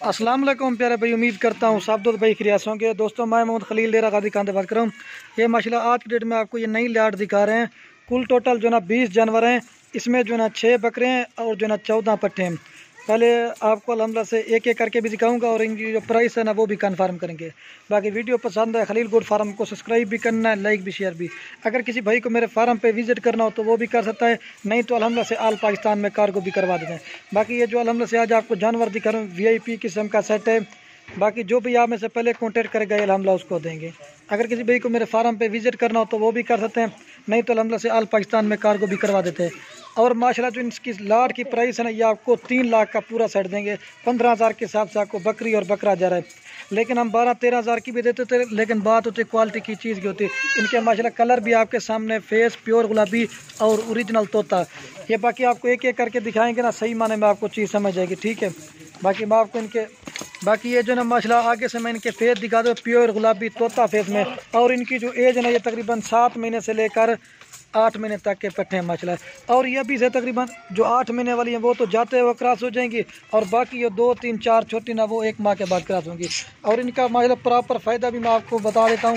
السلام علیکم پیارے بھائی، امید کرتا ہوں صاحب دو بھائی خریاسوں کے دوستوں میں محمد خلیل ڈیرا غازی خان بات کروں۔ یہ ماشاء اللہ آج کی ڈیٹ میں آپ کو یہ نئی لاٹ دکھا رہے ہیں۔ کل ٹوٹل جو ہے نا بیس جانور ہیں۔ اس میں جو ہے نا چھ بکرے ہیں اور جو ہے نا چودہ پٹھے ہیں۔ پہلے آپ کو الحمدللہ سے ایک ایک کر کے بھی دکھاؤں گا اور ان کی جو پرائس ہے نا وہ بھی کنفرم کریں گے۔ باقی ویڈیو پسند ہے خلیل گوڈ فارم کو سبسکرائب بھی کرنا ہے لائک بھی شیئر بھی۔ اگر کسی بھائی کو میرے فارم پہ وزٹ کرنا ہو تو وہ بھی کر سکتا ہے، نہیں تو الحمدللہ سے آل پاکستان میں کارگو بھی کروا دیتے ہیں۔ باقی یہ جو الحمدللہ سے آج آپ کو جانور دکھا رہا ہوں وی آئی پی قسم کا سیٹ ہے۔ باقی جو بھی آپ میں سے پہلے کانٹیکٹ کر گئے الحمدللہ اس کو دیں گے۔ اگر کسی بھائی کو میرے فارم پہ وزٹ کرنا ہو تو وہ بھی کر سکتے ہیں۔ نہیں تو الحمدللہ سے آل پاکستان میں کارگو بھی کروا دیتے۔ ہیں اور ماشاءاللہ جو ان کی لاٹ کی پرائس ہے نا، یہ آپ کو تین لاکھ کا پورا سیٹ دیں گے۔ پندرہ ہزار کے حساب سے آپ کو بکری اور بکرا جا رہا ہے۔ لیکن ہم بارہ تیرہ ہزار کی بھی دیتے تھے، لیکن بات ہوتی کوالٹی کی چیز کی ہوتی۔ ان کے ماشاءاللہ کلر بھی آپ کے سامنے فیس پیور گلابی اور اوریجنل طوطا۔ یہ باقی آپ کو ایک ایک کر کے دکھائیں گے نا، صحیح معنی میں آپ کو چیز سمجھ جائے گی، ٹھیک ہے؟ باقی میں آپ کو ان کے باقی یہ جو نا ماشاءاللہ آگے سے میں ان کے فیس دکھا دوں، پیور گلابی طوطا فیس میں، اور ان کی جو ایج ہے نا، یہ تقریباً سات مہینے سے لے کر آٹھ مہینے تک کے پٹھے ہیں ماشاءاللہ۔ اور یہ بھی سے تقریباً جو آٹھ مہینے والی ہیں، وہ تو جاتے ہوئے کراس ہو جائیں گی، اور باقی یہ دو، تین، چار چھوٹی نا، وہ ایک ماہ کے بعد کراس ہوں گی۔ اور ان کا ماشاءاللہ پراپر فائدہ بھی میں آپ کو بتا دیتا ہوں۔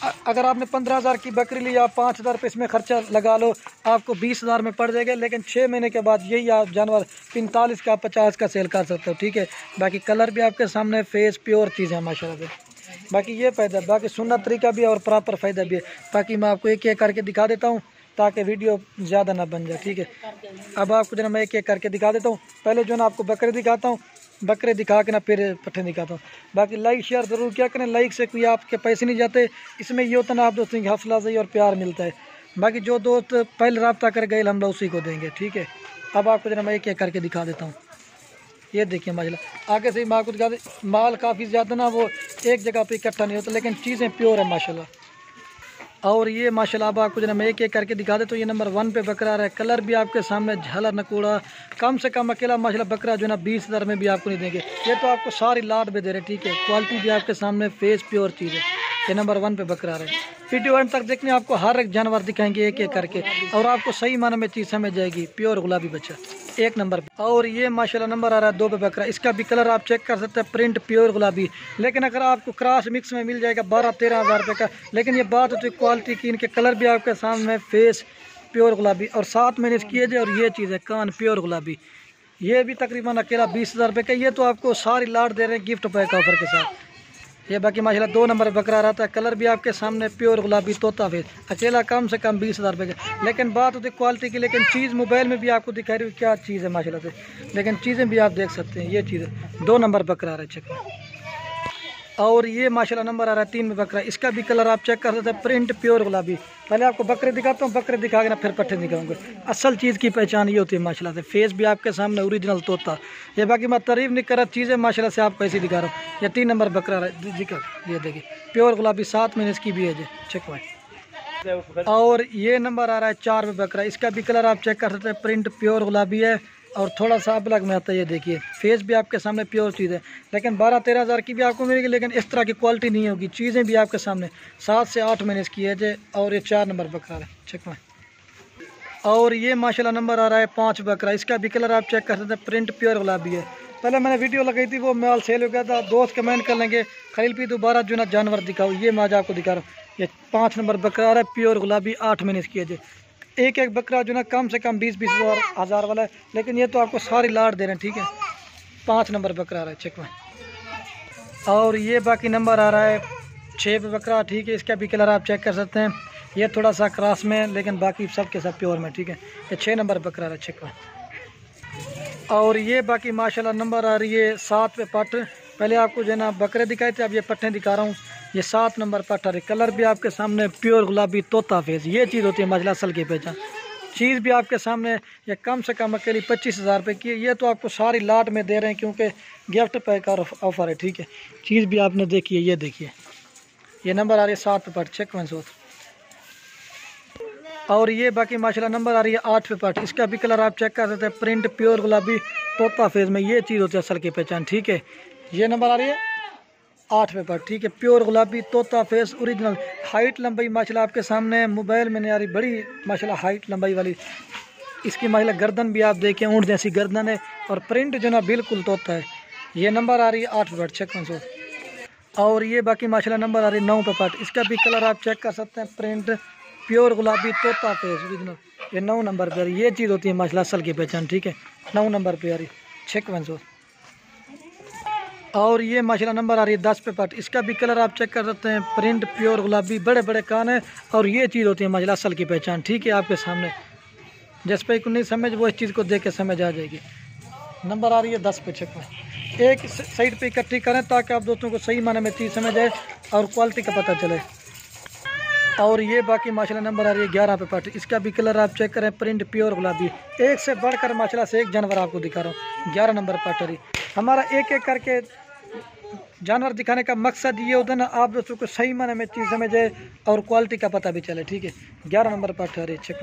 اگر آپ نے پندرہ ہزار کی بکری لی آپ پانچ ہزار پہ اس میں خرچہ لگا لو، آپ کو بیس ہزار میں پڑ جائے گا، لیکن چھ مہینے کے بعد یہی آپ جانور پینتالیس کا پچاس کا سیل کر سکتے ہو، ٹھیک ہے؟ باقی کلر بھی آپ کے سامنے، فیس پیور چیز ہے ماشاء اللہ سے باقی یہ فائدہ ہے باقی سننا طریقہ بھی ہے اور پراپر فائدہ بھی ہے۔ باقی میں آپ کو ایک ایک کر کے دکھا دیتا ہوں تاکہ ویڈیو زیادہ نہ بن جائے، ٹھیک ہے؟ اب آپ کو جو ہے میں ایک ایک کر کے دکھا دیتا ہوں۔ پہلے جو ہے نا آپ کو بکرے دکھاتا ہوں بکرے دکھا کے نا پھر پٹھے دکھاتا ہوں باقی لائک، شیئر ضرور کیا کریں۔ لائک سے کوئی آپ کے پیسے نہیں جاتے، اس میں یہ ہوتا نا، آپ دوستوں کی حوصلہ افزائی اور پیار ملتا ہے۔ باقی جو دوست پہلے رابطہ کر گئے، ہم لوگ اسی کو دیں گے، ٹھیک ہے؟ اب آپ کو جو ہے میں ایک ایک کر کے دکھا دیتا ہوں۔ یہ دیکھیں ماشاء آگے سے ہی ماں کو دکھا دیں مال کافی زیادہ نا، وہ ایک جگہ پہ اکٹھا نہیں ہوتا، لیکن چیزیں پیور ہیں ماشاء اللہ۔ اور یہ ماشاء اللہ اب آپ کو جو میں ایک ایک کر کے دکھا دے تو یہ نمبر ون پہ بکرا رہا ہے۔ کلر بھی آپ کے سامنے جھلا نکوڑا۔ کم سے کم اکیلا ماشاء اللہ بکرا جو ہے نا بیس ہزار میں بھی آپ کو نہیں دیں گے۔ یہ تو آپ کو ساری لاٹ بھی دے رہے ٹھیک ہے۔ کوالٹی بھی آپ کے سامنے فیس پیور چیز ہے۔ یہ نمبر ون پہ بکرا رہے ہیں ویڈیو اینڈ تک دیکھنے آپ کو ہر ایک جانور دکھائیں گے ایک ایک کر کے۔ اور آپ کو صحیح معنی میں چیز سمجھ جائے گی۔ پیور گلابی بچہ۔ ایک نمبر پہ۔ اور یہ ماشاءاللہ نمبر آ رہا ہے دو پہ بکرا اس کا بھی کلر آپ چیک کر سکتے ہیں، پرنٹ پیور گلابی۔ لیکن اگر آپ کو کراس مکس میں مل جائے گا بارہ تیرہ ہزار روپے کا، لیکن یہ بات ہوتی ہے کوالٹی کی، ان کے کلر بھی آپ کے سامنے فیس پیور گلابی۔ اور ساتھ میں نے اس کیے جائے اور یہ چیز ہے کان پیور گلابی۔ یہ بھی تقریباً اکیلا بیس ہزار روپے کا یہ تو آپ کو ساری لاٹ دے رہے ہیں گفٹ پیک آفر کے ساتھ۔ یہ باقی ماشاءاللہ دو نمبر بکرا رہتا ہے کلر بھی آپ کے سامنے پیور گلابی طوطا فیس۔ اکیلا کم سے کم بیس ہزار روپے کا لیکن بات ہوتی ہے کوالٹی کی، لیکن چیز موبائل میں بھی آپ کو دکھائی رہی کیا چیز ہے ماشاءاللہ سے۔ لیکن چیزیں بھی آپ دیکھ سکتے ہیں، یہ چیز ہے۔ دو نمبر بکرا رہا ہے چیک اور یہ ماشاءاللہ نمبر آ رہا ہے تین میں بکرا۔ اس کا بھی کلر آپ چیک کر سکتے ہیں، پرنٹ پیور گلابی۔ پہلے آپ کو بکرے دکھاتا ہوں، بکرے دکھا کے نا پھر پٹھے دکھاؤں گے اصل چیز کی پہچان یہ ہوتی ہے ماشاءاللہ سے۔ فیس بھی آپ کے سامنے اوریجنل طوطا۔ یہ باقی میں تعریف نہیں کر رہا، چیزیں ماشاءاللہ سے آپ کو ایسی دکھا رہا ہوں۔ یہ تین نمبر بکرا رہا ہے۔ جی یہ دیکھیے۔ پیور گلابی سات مہینے اس کی بھی ہے جی چیک اور یہ نمبر آ رہا ہے چار میں بکرا۔ اس کا بھی کلر آپ چیک کر سکتے ہیں، پرنٹ پیور گلابی ہے۔ اور تھوڑا سا الگ میں آتا ہے، یہ دیکھیے۔ فیس بھی آپ کے سامنے پیور چیز ہے۔ لیکن بارہ تیرہ ہزار کی بھی آپ کو ملے گی، لیکن اس طرح کی کوالٹی نہیں ہوگی۔ چیزیں بھی آپ کے سامنے۔ سات سے آٹھ مہینے اس کی ہے، جے اور یہ چار نمبر بکرا ہے۔ چیک میں اور یہ ماشاءاللہ نمبر آ رہا ہے پانچ بکرا۔ اس کا بھی کلر آپ چیک کر سکتے ہیں۔ پرنٹ پیور گلابی ہے۔ پہلے میں نے ویڈیو لگائی تھی، وہ مال سیل ہو گیا تھا۔ دوست کمنٹ کر لیں گے۔ خلیل پی، دوبارہ جو نا جانور دکھاؤ۔ یہ میں آج آپ کو دکھا رہا ہوں۔ یہ پانچ نمبر بکرا آ رہا ہے پیور گلابی آٹھ مہینے اس کی ہے جی ایک ایک بکرا جو نا کم سے کم بیس بیس ہزار والا ہے۔ لیکن یہ تو آپ کو ساری لاٹ دے رہے ہیں، ٹھیک ہے؟ پانچ نمبر بکرا آ رہا ہے، چیک میں اور یہ باقی نمبر آ رہا ہے، چھ پہ بکرا، ٹھیک ہے؟ اس کا بھی کلر آپ چیک کر سکتے ہیں۔ یہ تھوڑا سا کراس میں لیکن باقی سب کے سب پیور میں، ٹھیک ہے؟ یہ چھ نمبر بکرا آ رہا ہے، چیک میں اور یہ باقی ماشاءاللہ نمبر آ رہی ہے سات پہ پٹ۔ پہلے آپ کو جو ہے نا بکرے دکھائے تھے، اب یہ پٹھیں دکھا رہا ہوں۔ یہ سات نمبر پٹ آ کلر بھی آپ کے سامنے پیور گلابی طوطا فیس یہ چیز ہوتی ہے مجلہ اصل کی پہچان۔ چیز بھی آپ کے سامنے یہ کم سے کم اکیلی پچیس ہزار روپے کی ہے۔ یہ تو آپ کو ساری لاٹ میں دے رہے ہیں کیونکہ گفٹ پیک اور آفر ہے، ٹھیک ہے۔ چیز بھی آپ نے دیکھی ہے، یہ دیکھیے۔ یہ نمبر آ رہی ہے سات پہ پٹ چیک منسوخ اور یہ باقی ماشاءاللہ نمبر آ رہی ہے آٹھ پہ پٹ اس کا بھی کلر آپ چیک کر سکتے ہیں، پرنٹ پیور گلابی طوطا فیز میں یہ چیز ہوتی ہے اصل کی پہچان، ٹھیک ہے۔ یہ نمبر آ رہی ہے؟ آٹھ پہ ٹھیک ہے، پیور گلابی طوطا فیس اوریجنل ہائٹ لمبائی، ماشاءاللہ آپ کے سامنے موبائل میں نہیں آ رہی بڑی، ماشاءاللہ ہائٹ لمبائی والی۔ اس کی ماشاءاللہ گردن بھی آپ دیکھیں، اونٹ جیسی گردن ہے اور پرنٹ جو نا بالکل طوطا ہے۔ یہ نمبر آ رہی ہے آٹھ پہ چیک سو اور یہ باقی ماشاءاللہ نمبر آ رہی ہے نو پہ اس کا بھی کلر آپ چیک کر سکتے ہیں، پرنٹ پیور گلابی طوطا فیس اوریجنل۔ یہ نو نمبر پہ آ رہی ہے، یہ چیز ہوتی ہے ماشاءاللہ اصل کی پہچان، ٹھیک ہے، نو نمبر پہ آ رہی ہے۔ چیک سو اور یہ ماشاءاللہ نمبر آ رہی ہے دس پہ پٹ اس کا بھی کلر آپ چیک کر سکتے ہیں پرنٹ پیور گلابی، بڑے بڑے کان ہیں، اور یہ چیز ہوتی ہے ماشاءاللہ اصل کی پہچان، ٹھیک ہے آپ کے سامنے۔ جس پہ کو نہیں سمجھ، وہ اس چیز کو دیکھ کے سمجھ آ جائے گی۔ نمبر آ رہی ہے دس پہ چیک میں ایک سائڈ پہ اکٹھی کریں تاکہ آپ دوستوں کو صحیح معنی میں چیز سمجھ آئے اور کوالٹی کا پتہ چلے۔ اور یہ باقی ماشاءاللہ نمبر آ رہی ہے گیارہ پہ پٹ اس کا بھی کلر آپ چیک کریں پرنٹ پیور گلابی۔ ایک سے بڑھ کر ماشاءاللہ سے ایک جانور آپ کو دکھا رہا ہوں۔ گیارہ نمبر پٹ رہی۔ ہمارا ایک ایک کر کے جانور دکھانے کا مقصد یہ ہوتا ہے نا، آپ دوستوں کو صحیح معنی میں چیز سمجھے اور کوالٹی کا پتہ بھی چلے، ٹھیک ہے؟ گیارہ نمبر پٹ آ رہی چیک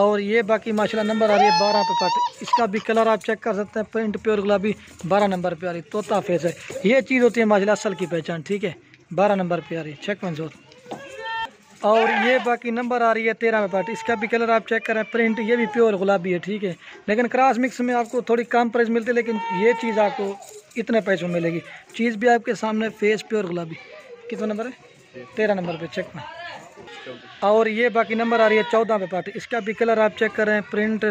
اور یہ باقی ماشاءاللہ نمبر آ رہی ہے بارہ پہ پٹ اس کا بھی کلر آپ چیک کر سکتے ہیں، پرنٹ پیور گلابی، بارہ نمبر پہ آ رہی ہے طوطا فیس ہے۔ یہ چیز ہوتی ہے ماشاءاللہ اصل کی پہچان، ٹھیک ہے؟ بارہ نمبر پہ آ رہی ہے، چیک ون اور یہ باقی نمبر آ رہی ہے تیرہ میں پارٹ۔ اس کا بھی کلر آپ چیک کریں۔ پرنٹ یہ بھی پیور گلابی ہے، ٹھیک ہے۔ لیکن کراس مکس میں آپ کو تھوڑی کم پرائز ملتی ہے، لیکن یہ چیز آپ کو اتنے پیسوں میں ملے گی۔ چیز بھی آپ کے سامنے فیس پیور گلابی۔ کتنا نمبر ہے؟ تیرہ نمبر پہ چیک میں۔ اور یہ باقی نمبر آ رہی ہے چودہ پہ پارٹ۔ اس کا بھی کلر آپ چیک کریں۔ پرنٹ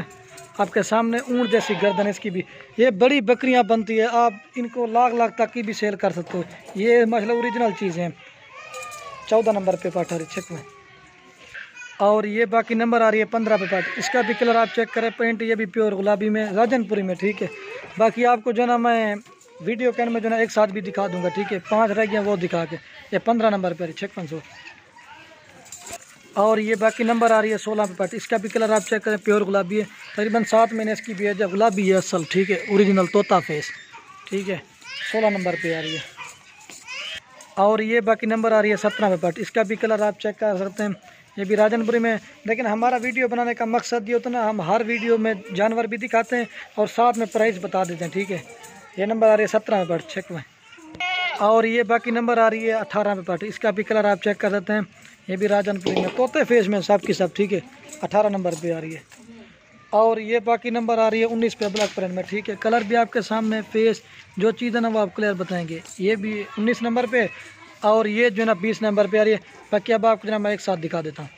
آپ کے سامنے اونٹ جیسی گردن اس کی بھی۔ یہ بڑی بکریاں بنتی ہے۔ آپ ان کو لاکھ لاکھ تک کی بھی سیل کر سکتے ہو۔ یہ مطلب اوریجنل چیز ہیں۔ چودہ نمبر پہ پاٹ آ رہی چیک میں اور یہ باقی نمبر آ رہی ہے پندرہ پہ پاٹ اس کا بھی کلر آپ چیک کریں، پینٹ یہ بھی پیور گلابی میں، راجن پوری میں، ٹھیک ہے۔ باقی آپ کو جو نا، میں ویڈیو کین میں جو نا ایک ساتھ بھی دکھا دوں گا، ٹھیک ہے۔ پانچ رہ گیا وہ دکھا کے۔ یہ پندرہ نمبر پہ آ رہی چیک پن سو اور یہ باقی نمبر آ رہی ہے سولہ پہ پاٹ اس کا بھی کلر آپ چیک کریں، پیور گلابی ہے۔ تقریباً سات مہینے اس کی بھی ہے، جو گلابی ہے اصل، ٹھیک ہے۔ اوریجنل طوطا فیس، ٹھیک ہے۔ سولہ نمبر پہ آ رہی ہے۔ اور یہ باقی نمبر آ رہی ہے سترہ پہ پٹ اس کا بھی کلر آپ چیک کر سکتے ہیں۔ یہ بھی راجن پوری میں لیکن ہمارا ویڈیو بنانے کا مقصد یہ ہوتا ہے نا، ہم ہر ویڈیو میں جانور بھی دکھاتے ہیں اور ساتھ میں پرائز بتا دیتے ہیں، ٹھیک ہے؟ یہ نمبر آ رہی ہے سترہ پہ پٹ چیک میں اور یہ باقی نمبر آ رہی ہے اٹھارہ پہ پٹ اس کا بھی کلر آپ چیک کر سکتے ہیں۔ یہ بھی راجن پوری میں طوطے فیس میں سب کی سب، ٹھیک ہے؟ اٹھارہ نمبر پہ آ رہی ہے۔ اور یہ باقی نمبر آ رہی ہے انیس پہ بلیک پرنٹ میں، ٹھیک ہے؟ کلر بھی آپ کے سامنے فیس جو چیز ہے نا وہ آپ کلیئر بتائیں گے۔ یہ بھی انیس نمبر پہ اور یہ جو ہے نا بیس نمبر پہ آ رہی ہے۔ باقی اب آپ کو جو ہے میں ایک ساتھ دکھا دیتا ہوں۔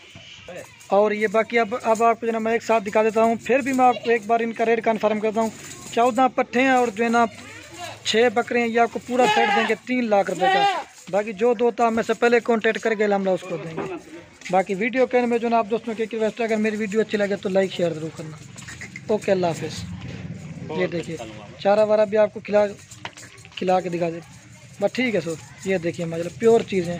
اور یہ باقی اب اب آپ کو جو ہے میں ایک ساتھ دکھا دیتا ہوں۔ پھر بھی میں آپ کو ایک بار ان کا ریٹ کنفرم کرتا ہوں۔ چودہ پٹھے ہیں اور جو ہے نا چھ بکرے ہیں، یہ آپ کو پورا سیٹ دیں گے تین لاکھ روپے کا۔ باقی جو دو تھا میں سے پہلے کانٹیکٹ کر کے ہم اس کو دیں گے۔ باقی ویڈیو کہنے میں جو نا آپ دوستوں کی ریکویسٹ ہے اگر میری ویڈیو اچھی لگے تو لائک شیئر ضرور کرنا۔ اوکے اللہ حافظ۔ یہ دیکھیے چارہ وارہ بھی آپ کو کھلا کھلا کے دکھا دے۔ بس ٹھیک ہے سر یہ دیکھیے مطلب پیور چیزیں۔